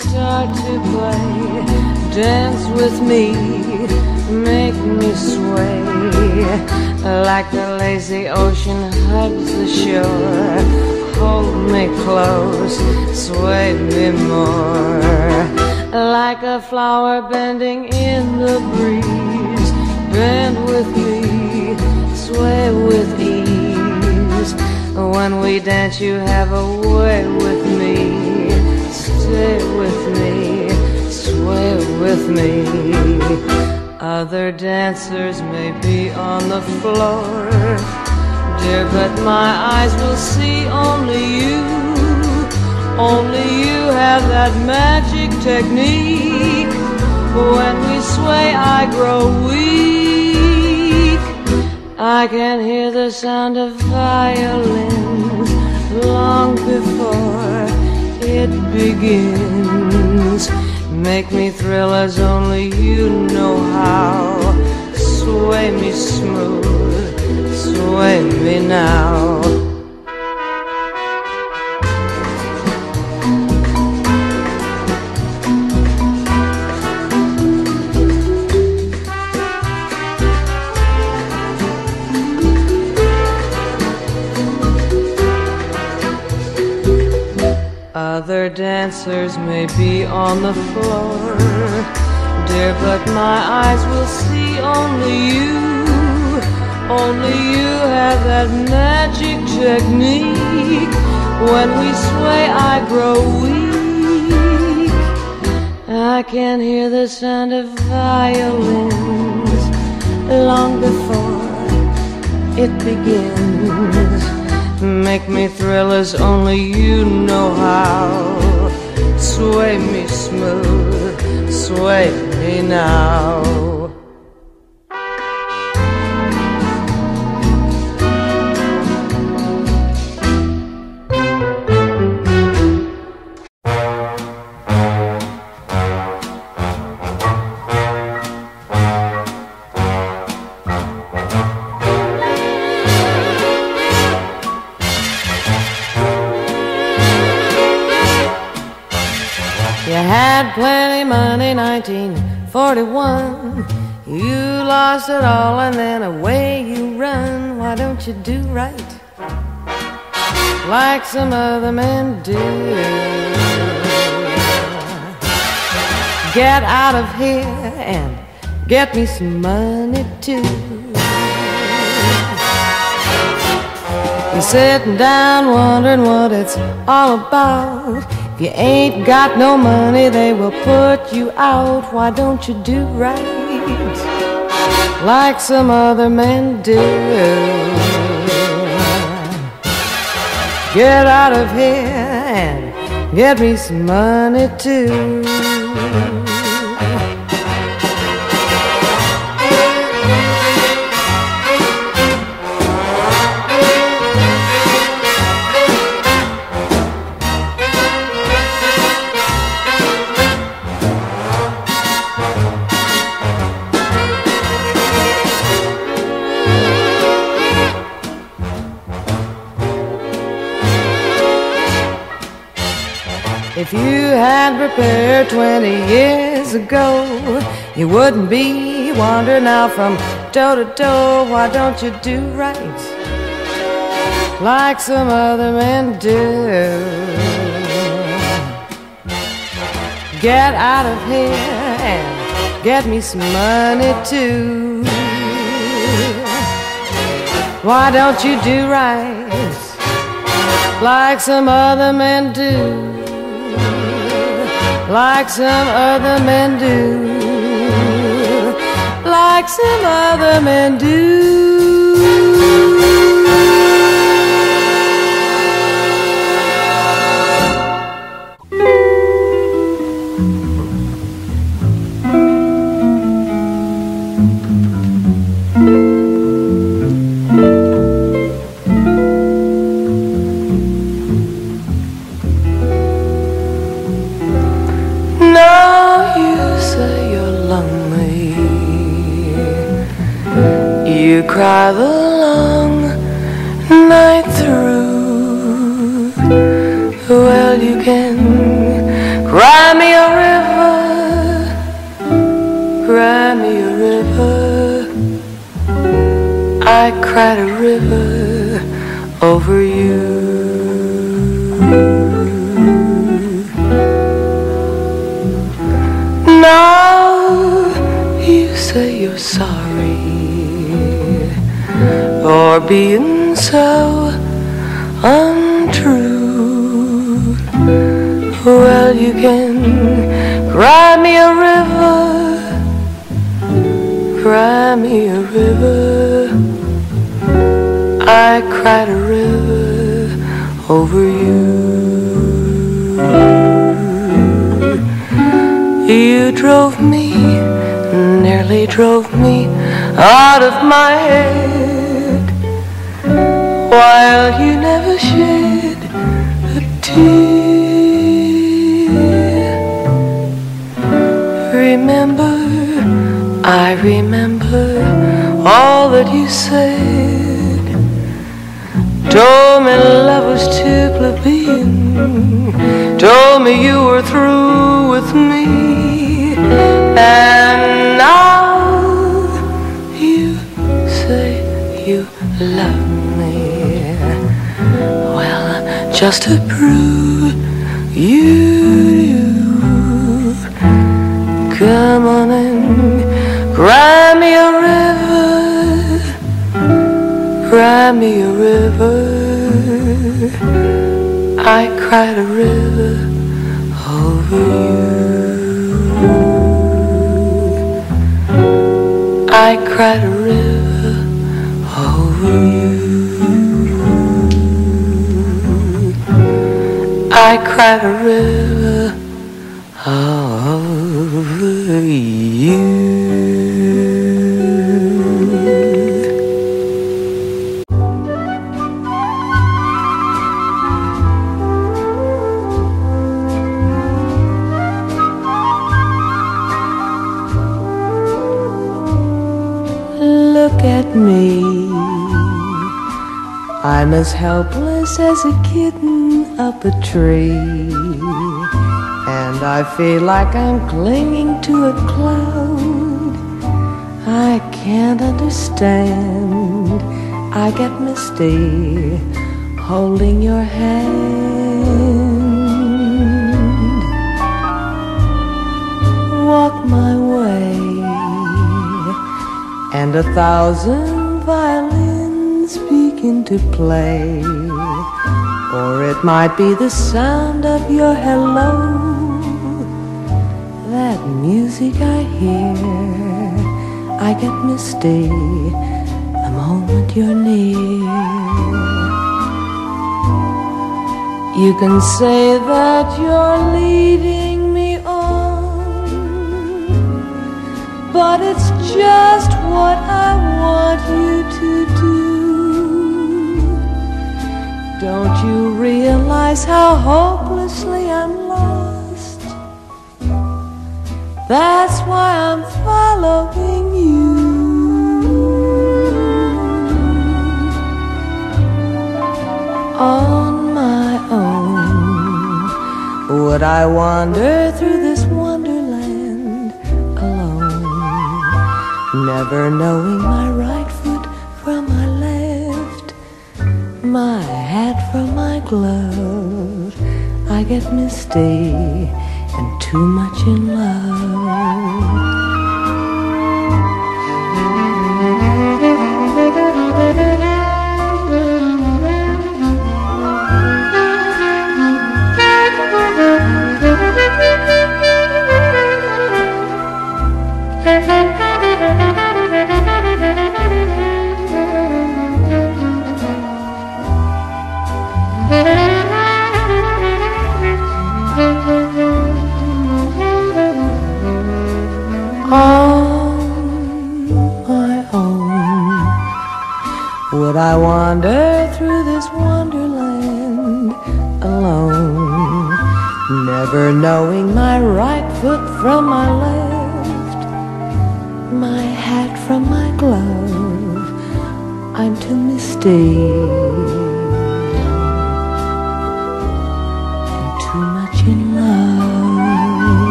heart to play. Dance with me, make me sway. Like the lazy ocean hugs the shore. Hold me close, sway me more. Like a flower bending in the breeze. Bend with me, sway with ease. When we dance, you have a way with me. Stay with me, sway with me. Other dancers may be on the floor, dear, but my eyes will see only you. Only you have that magic technique. When we sway, I grow weak. I can hear the sound of violins long before it begins. Make me thrill as only you know how. Sway me smooth, sway me now. Other dancers may be on the floor, dear, but my eyes will see only you. Only you have that magic technique. When we sway, I grow weak. I can hear the sound of violins long before it begins. Make me thrill as only you know how. Sway me smooth, sway me now. 1941. You lost it all and then away you run. Why don't you do right? Like some other men do. Get out of here and get me some money too. You're sitting down wondering what it's all about. If you ain't got no money, they will put you out. Why don't you do right like some other men do? Get out of here and get me some money too. If you had prepared 20 years ago, you wouldn't be wandering out from door to door. Why don't you do right like some other men do? Get out of here and get me some money too. Why don't you do right like some other men do? Like some other men do, like some other men do. Shed a tear. Remember, I remember all that you said. Told me love was too plebeian. Told me you were through with me. And just to prove you come on and cry me a river, cry me a river. I cried a river over you. I cried a river over you. I cried a river over you. Look at me. I'm as helpless as a kitten up a tree. And I feel like I'm clinging to a cloud. I can't understand. I get misty holding your hand. Walk my way and a thousand violins begin to play. Or it might be the sound of your hello, that music I hear. I get misty the moment you're near. You can say that you're leading me on, but it's just what I want you to do. Don't you realize how hopelessly I'm lost? That's why I'm following you. On my own, would I wander through this wonderland alone? Never knowing my right foot from my left, my hat from my glove. I get misty and too much in love.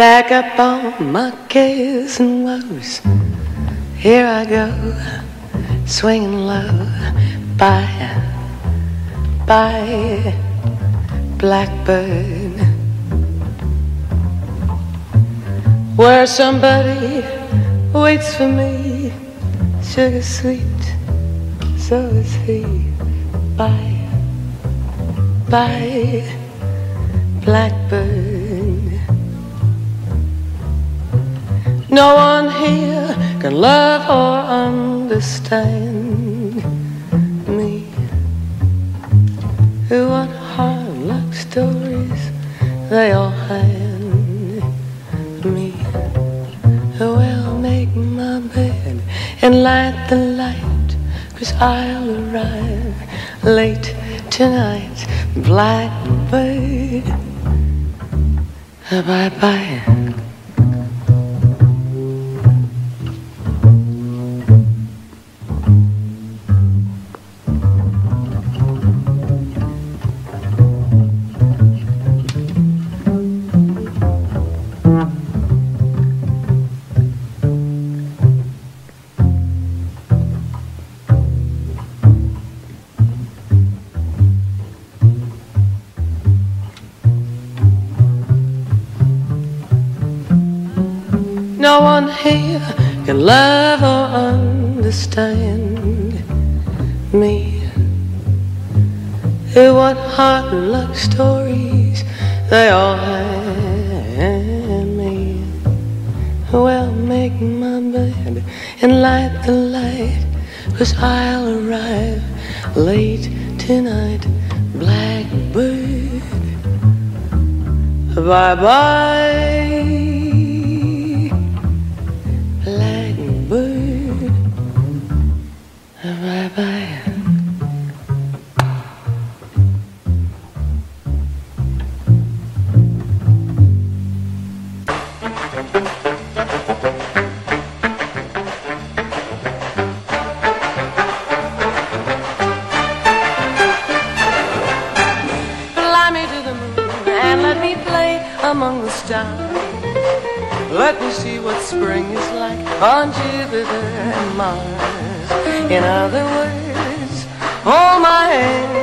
Back up on my cares and woes. Here I go, swinging low. Bye, bye, blackbird. Where somebody waits for me, sugar sweet, so is he. Bye, bye, blackbird. No one here can love or understand me. What hard luck stories they all hand me. Well, make my bed and light the light, cause I'll arrive late tonight. Blackbird, bye bye. They all had me. Well, make my bed and light the light, cause I'll arrive late tonight. Blackbird, bye bye. Spring is like on Jupiter and Mars. In other words, hold my hand.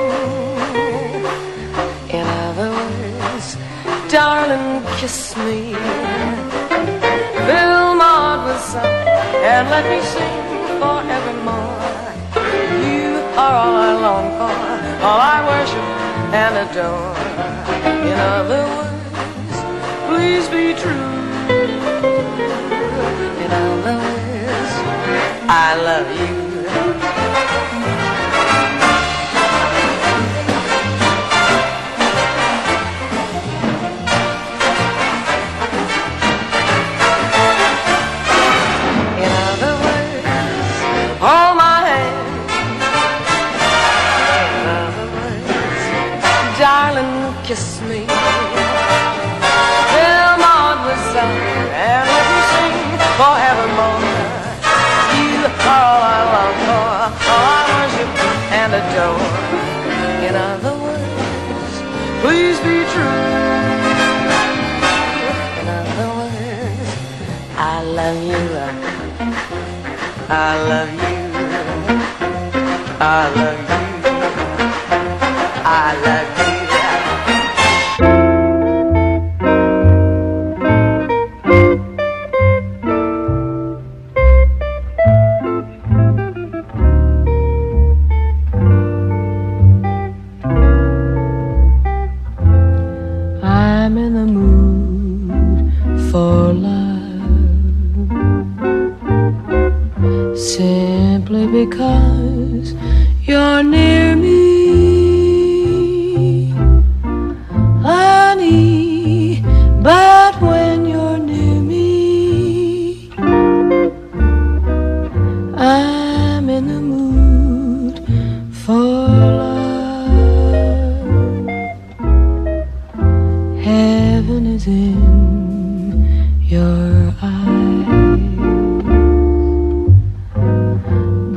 In other words, darling, kiss me. Fill my heart with song and let me sing forevermore. You are all I long for, all I worship and adore. In other words, please be true. I love you.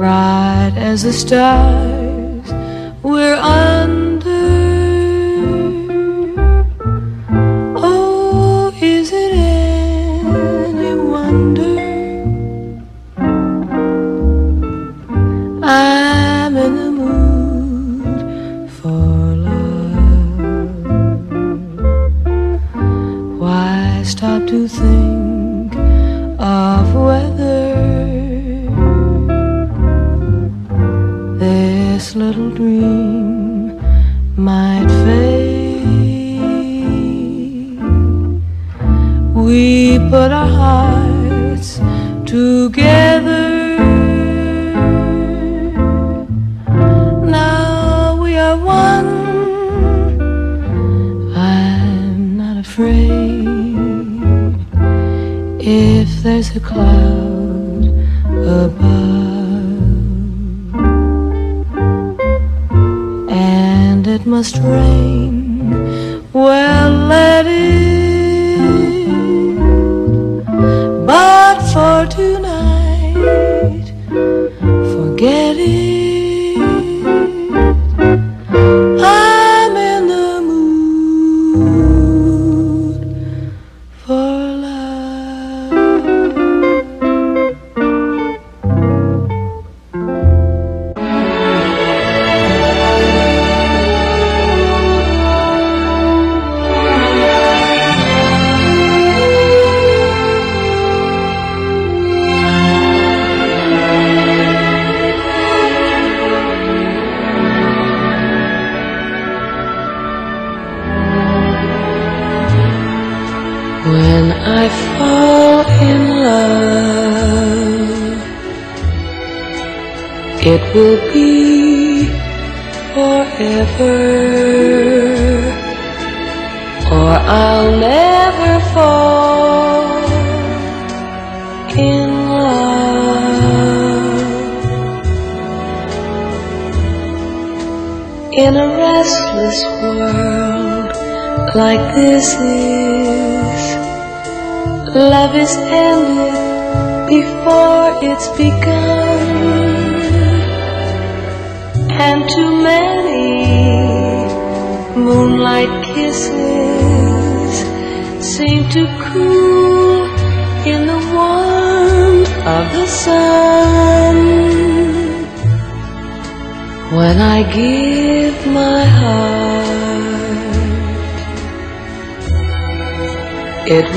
Bright as the stars we're under.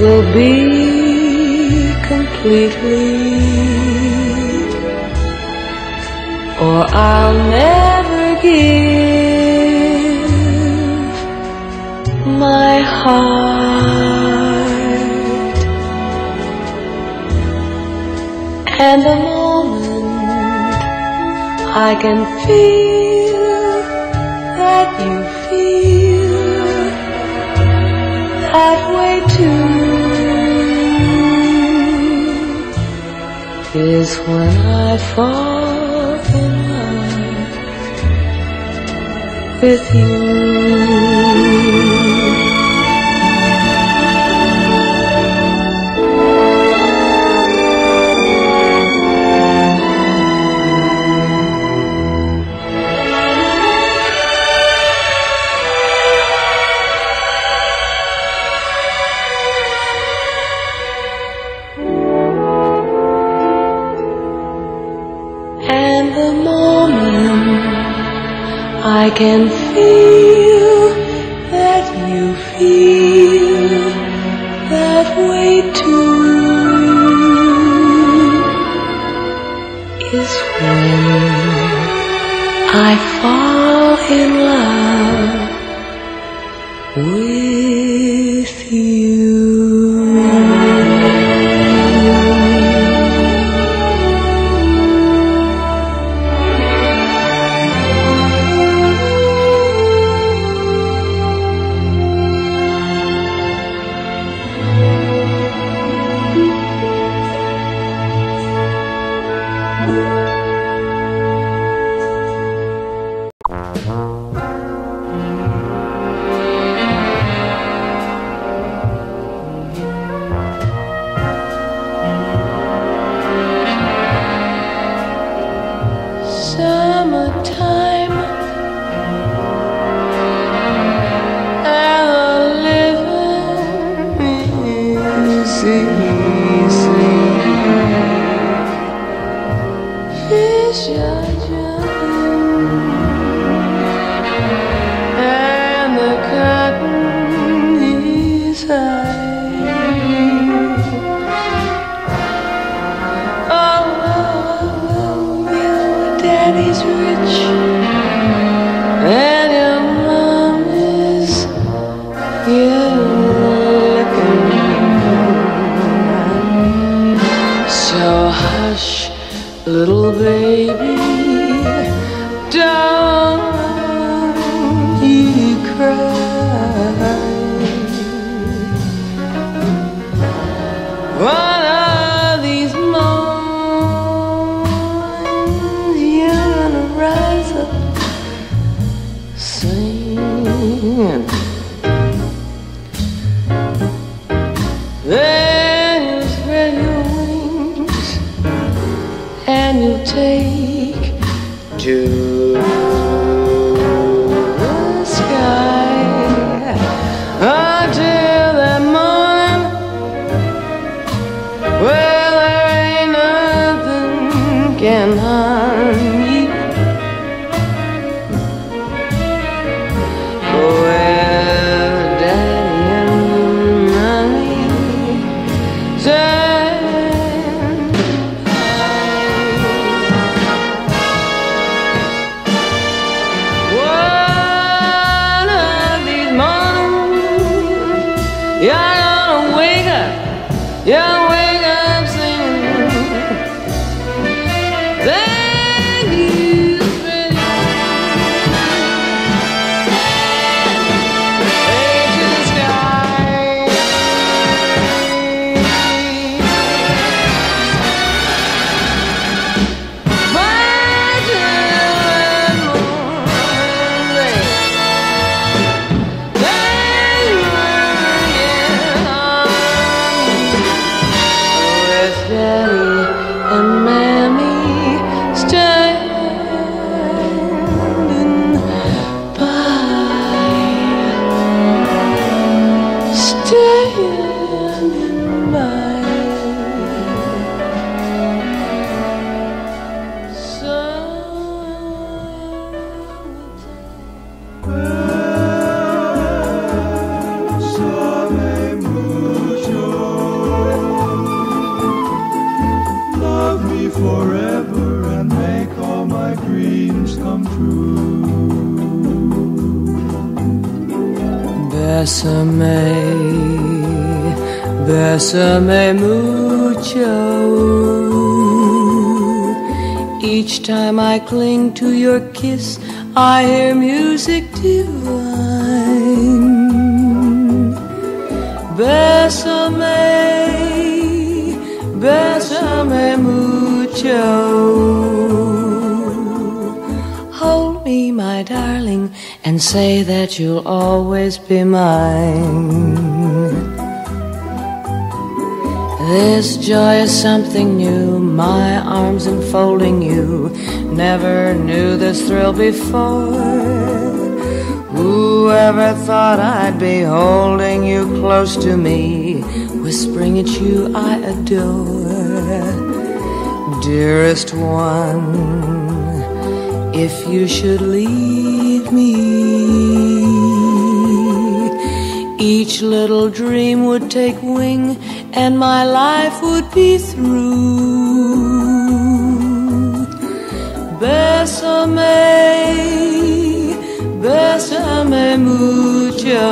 will be completely. Or I'll never give my heart. And the moment I can feel that you feel that is when I fall in love with you. can feel can you take? To Bésame mucho. Love me forever and make all my dreams come true. Besame, besame mucho. Each time I cling to your kiss, I hear music divine. Bésame, bésame mucho. Hold me, my darling, and say that you'll always be mine. This joy is something new, my arms enfolding you. Never knew this thrill before. Whoever thought I'd be holding you close to me, whispering at you I adore. Dearest one, if you should leave me, each little dream would take wing and my life would be through. Bésame, bésame mucho.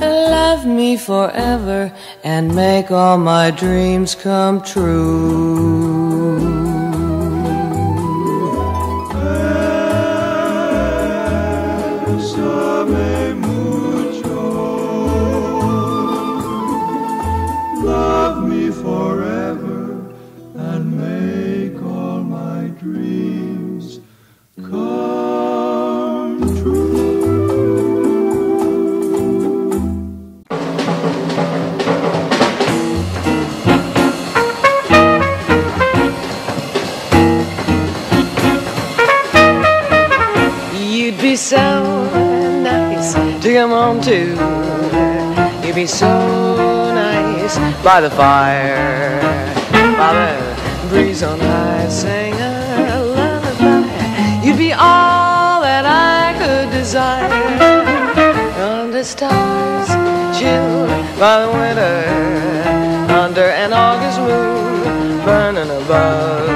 Love me forever and make all my dreams come true. Come home to. You'd be so nice by the fire, by the breeze on high, sing a lullaby. You'd be all that I could desire. Under stars, chill by the winter, under an August moon, burning above.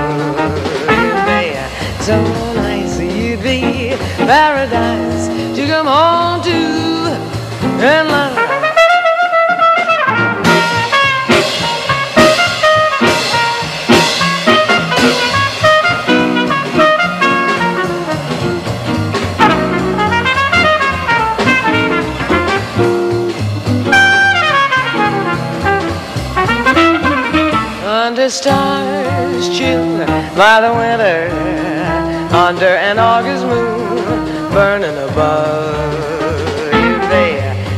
paradise to come home to and love. Under stars chill by the winter, under an August moon burning above. You'd be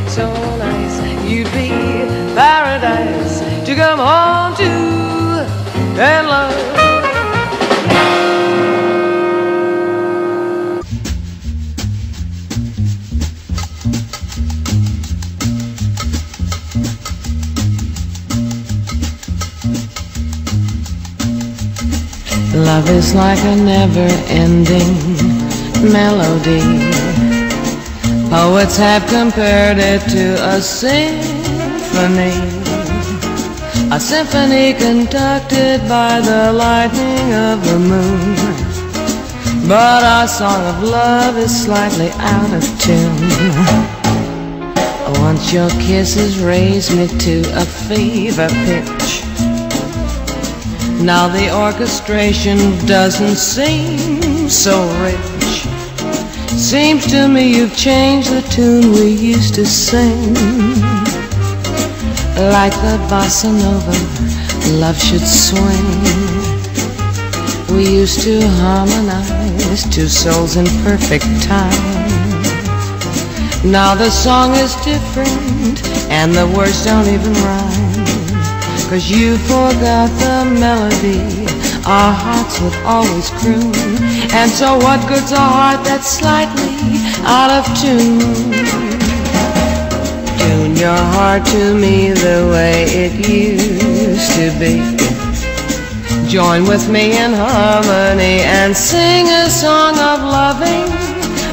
so nice, you'd be paradise to come home to and love. Love is like a never-ending melody. Poets have compared it to a symphony. A symphony conducted by the lightning of the moon. But our song of love is slightly out of tune. Once your kisses raise me to a fever pitch. Now the orchestration doesn't seem so rich. Seems to me you've changed the tune we used to sing. Like the bossa nova, love should swing. We used to harmonize, two souls in perfect time. Now the song is different, and the words don't even rhyme. Cause you forgot the melody our hearts would always croon. And so what good's a heart that's slightly out of tune? Tune your heart to me the way it used to be. Join with me in harmony and sing a song of loving.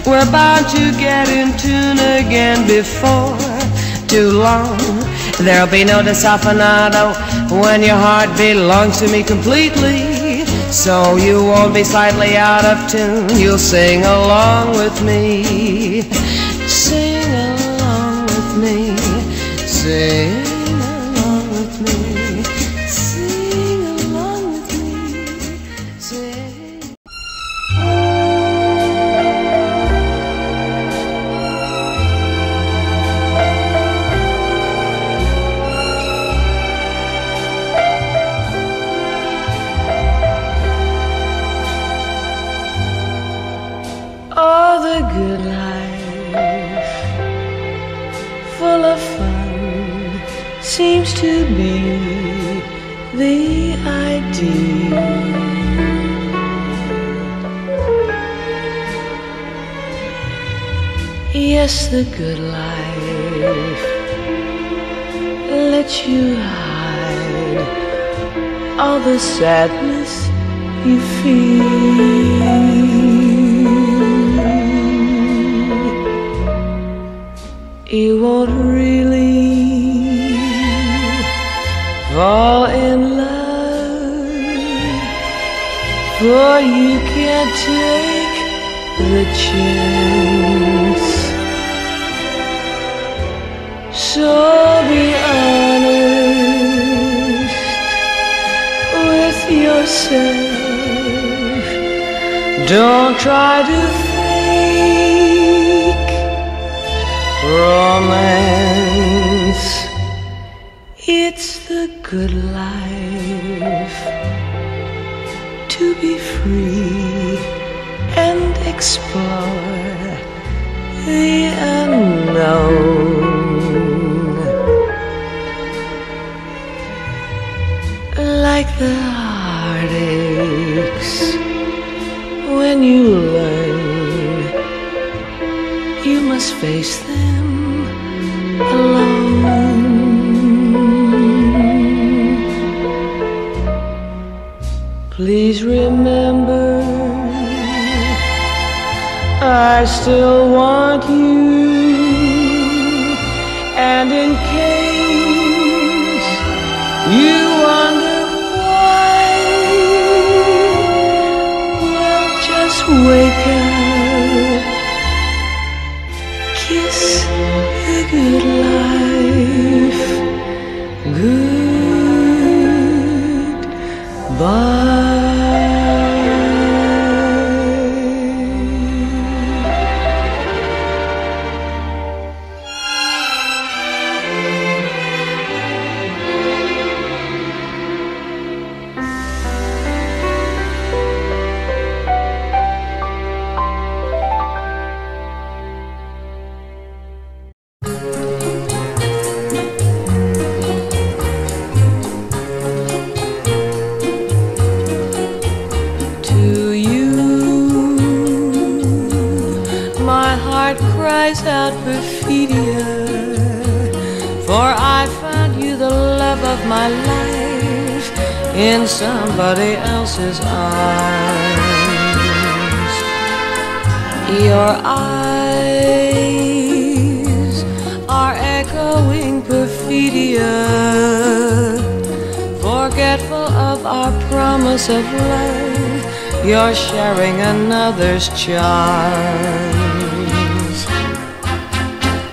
We're bound to get in tune again before too long. There'll be no desafinado when your heart belongs to me completely. So you won't be slightly out of tune. You'll sing along with me. Sing along with me. Sing Yes, the good life lets you hide all the sadness you feel. You won't really fall in love, for you can't take the chance. So be honest with yourself. Don't try to fake romance. It's the good life to be free and explore the unknown. Please remember, I still want you, and in case you wonder why, well, just wake up kiss the good charms.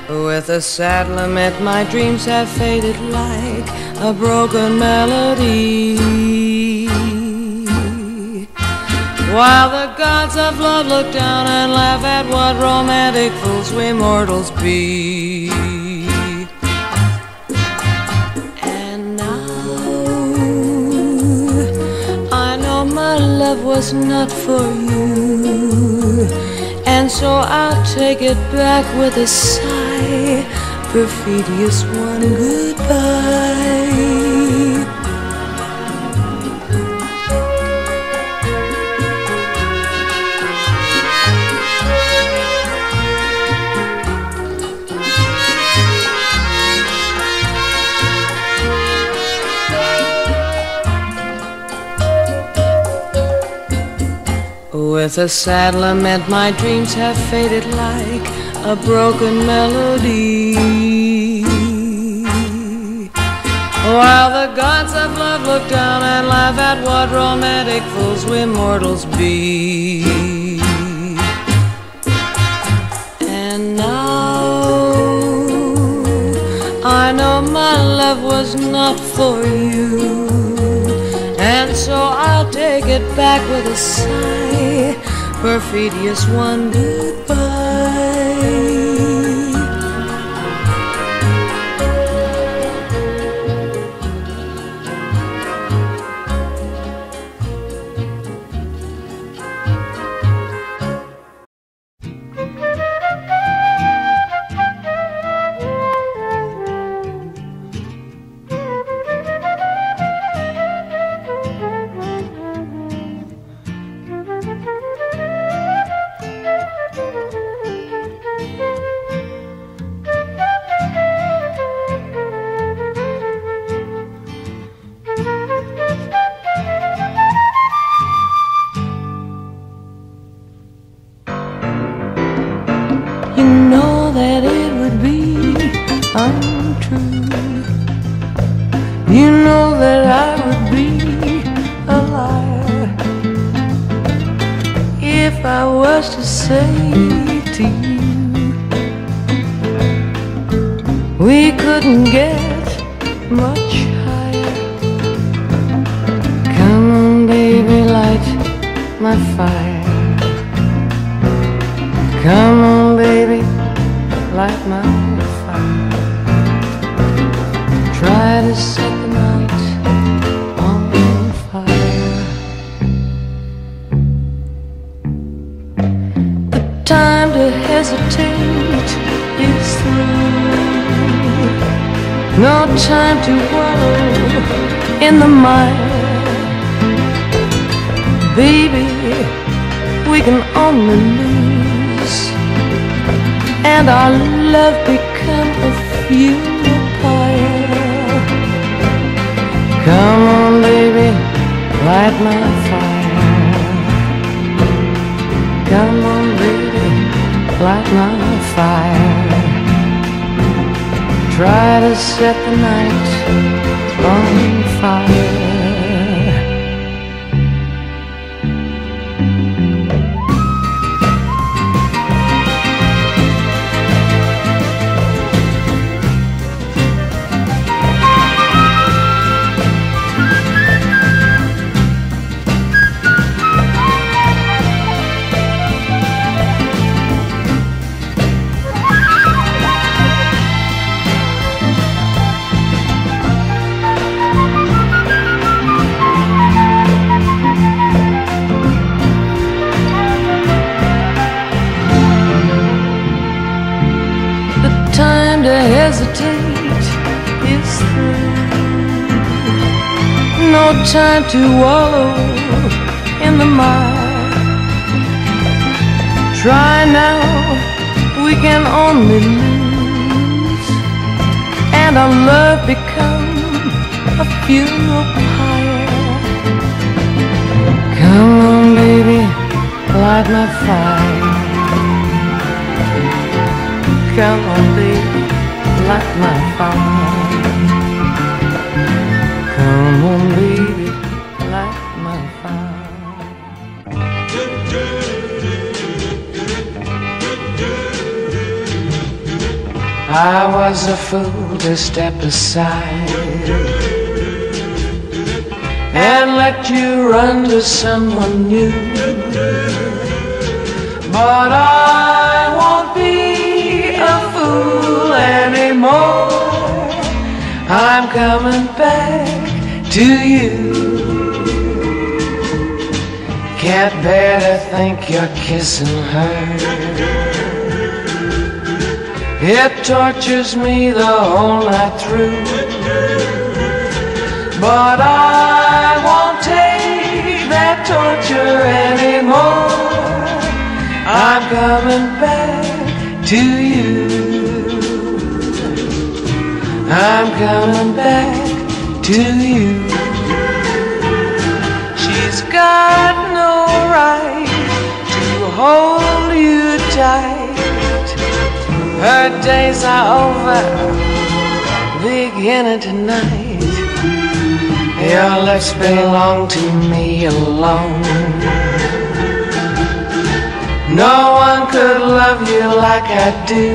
With a sad lament, my dreams have faded like a broken melody. While the gods of love look down and laugh at what romantic fools we mortals be. Love was not for you. And so I'll take it back with a sigh. Perfidious one, goodbye. With a sad lament, my dreams have faded like a broken melody. While the gods of love look down and laugh at what romantic fools we mortals be. And now I know my love was not for you. And so I'll take it back with a sigh. Perfidious one, goodbye. Light my fire. Come on, baby, light my fire. Try to set the night on fire. Time to wallow in the mire. Try now, we can only lose, and our love become a funeral pyre. Come on, baby, light my fire. Come on, baby, light my fire. Come on, baby, light my fire. I was a fool to step aside and let you run to someone new. But I won't be a fool anymore. I'm coming back to you. Can't bear to think you're kissing her. It tortures me the whole night through. But I won't take that torture anymore. I'm coming back to you. I'm coming back to you. Got no right to hold you tight. Her days are over, beginning tonight. Your lips belong to me alone. No one could love you like I do.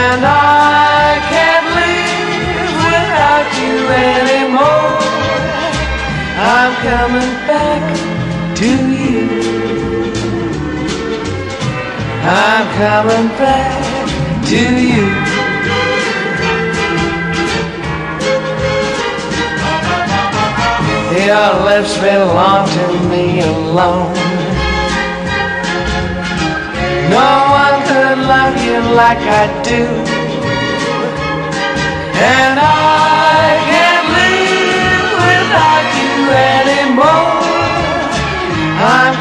And I can't live without you anymore. I'm coming back to you. I'm coming back to you. Your lips belong to me alone. No one could love you like I do. And I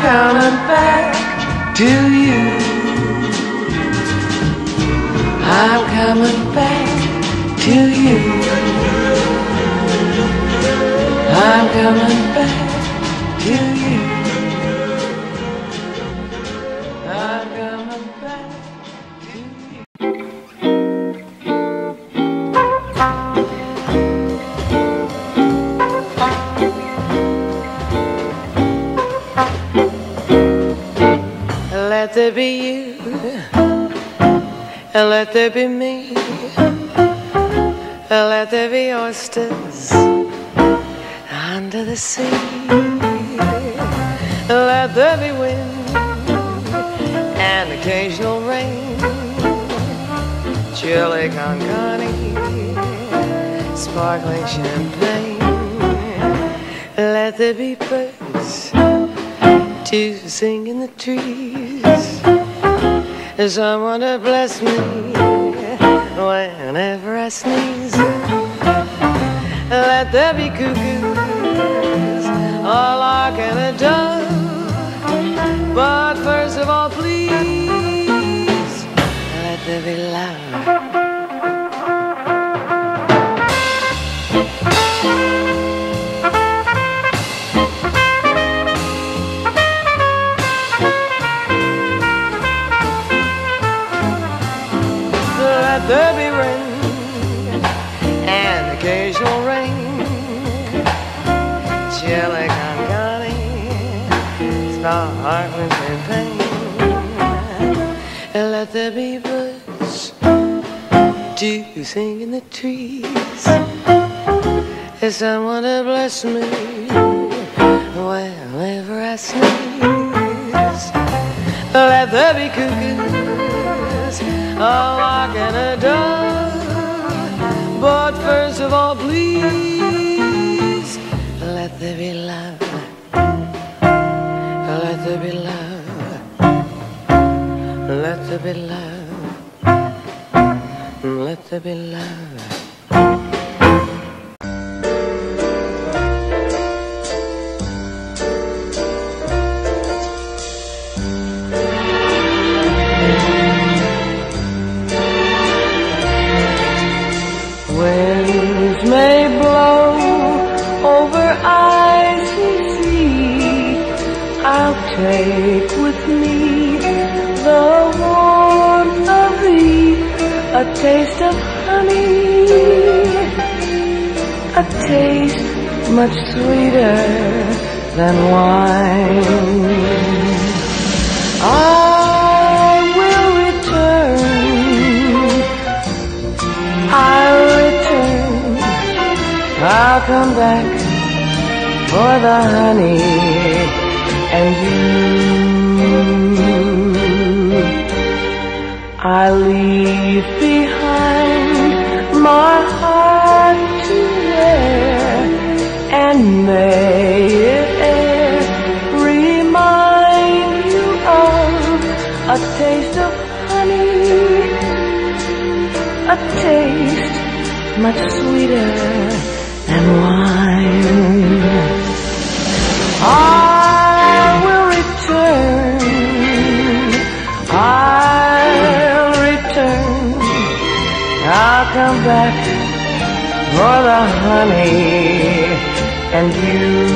coming back to you. I'm coming back to you. I'm coming back to you. There be you, and let there be me, and let there be oysters under the sea. Let there be wind and occasional rain, chili con carne, sparkling champagne. Let there be birds to sing in the trees. Someone to bless me whenever I sneeze. Let there be cuckoos, a lark and a dove. But first of all, please, let there be love. Sing in the trees. And someone to bless me whenever I sneeze. Let there be cuckoos, a lark and a dove. But first of all, please, let there be love. Let there be love. Let there be love. Sea, I'll take with me the warmth of thee, a taste much sweeter than wine. I will return. I'll return. I'll come back for the honey and you. I leave behind my may it remind you of a taste of honey, a taste much sweeter than wine. I will return. I'll return. I'll come back for the honey and you.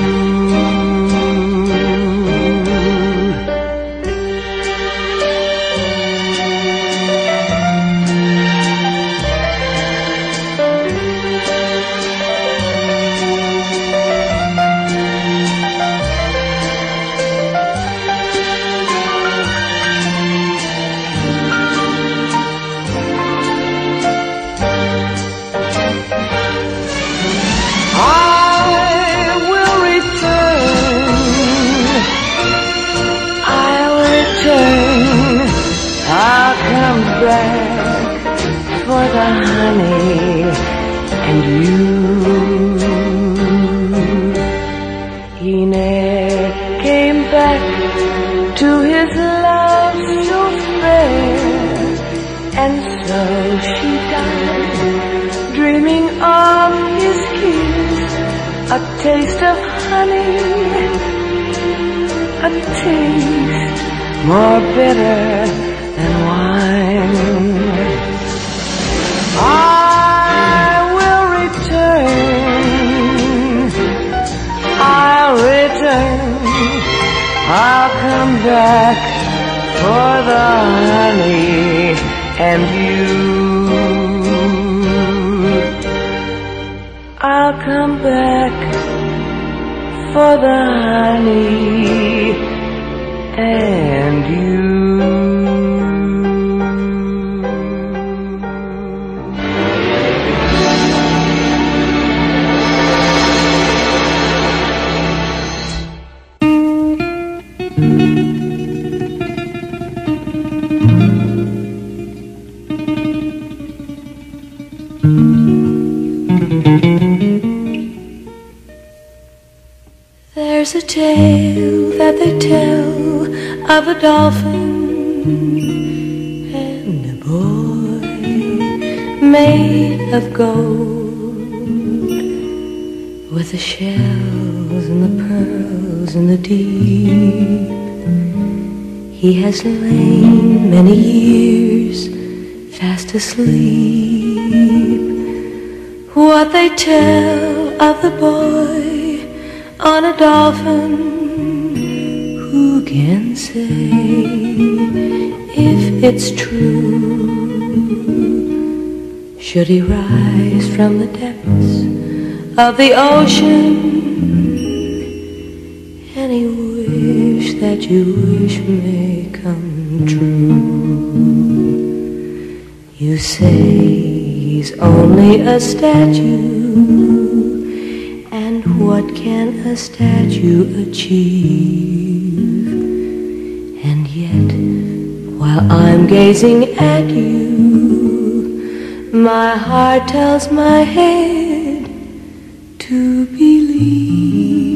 Tale that they tell of a dolphin and a boy made of gold with the shells and the pearls and the deep. He has lain many years fast asleep. What they tell of the boy on a dolphin. Who can say if it's true? Should he rise from the depths of the ocean? Any wish that you wish may come true. You say he's only a statue. What can a statue achieve? And yet, while I'm gazing at you, my heart tells my head to believe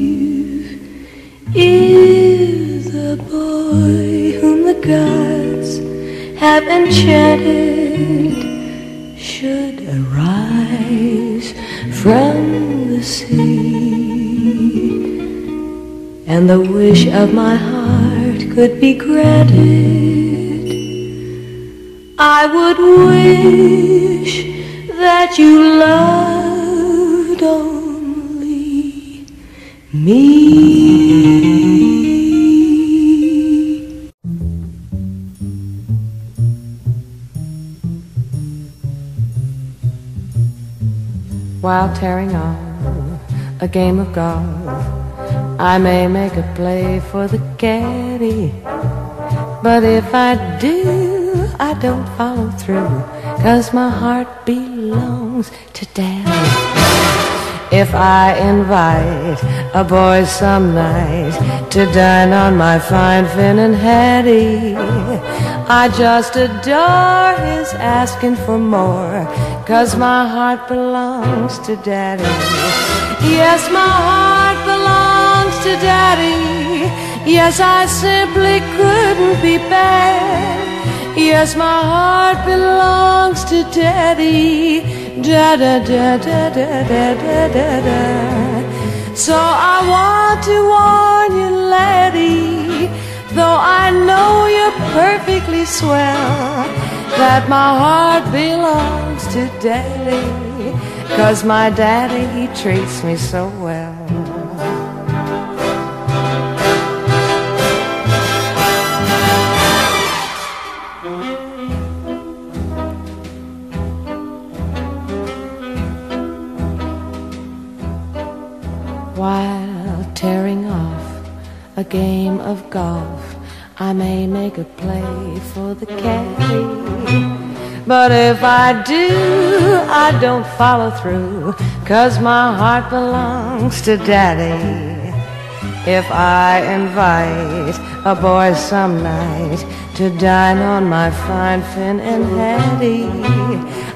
is the boy whom the gods have enchanted should arise from the sea, and the wish of my heart could be granted. I would wish that you loved only me. While tearing on a game of golf, I may make a play for the caddy. But if I do, I don't follow through, cause my heart belongs to daddy. If I invite a boy some night to dine on my fine finnan haddie, I just adore his asking for more, cause my heart belongs to Daddy. Yes, my heart to Daddy. Yes, I simply couldn't be bad. Yes, my heart belongs to Daddy da da da da da da da da da. So I want to warn you, laddie, though I know you're perfectly swell, that my heart belongs to daddy, cause my daddy, he treats me so well. Game of golf, I may make a play for the caddy. But if I do, I don't follow through, cause my heart belongs to daddy. If I invite a boy some night to dine on my fine Finn and Hattie,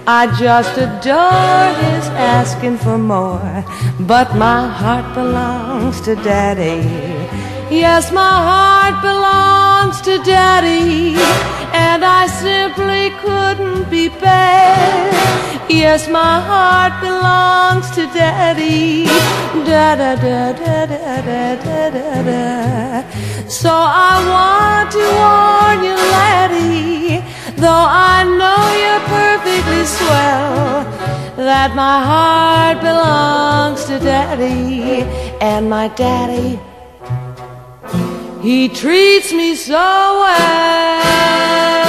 I just adore his asking for more. But my heart belongs to Daddy. Yes, my heart belongs to Daddy, and I simply couldn't be bad. Yes, my heart belongs to Daddy. Da da da da da da da da. da. So I want to warn you, laddie, though I know you're perfectly swell that my heart belongs to Daddy, and my Daddy he treats me so well.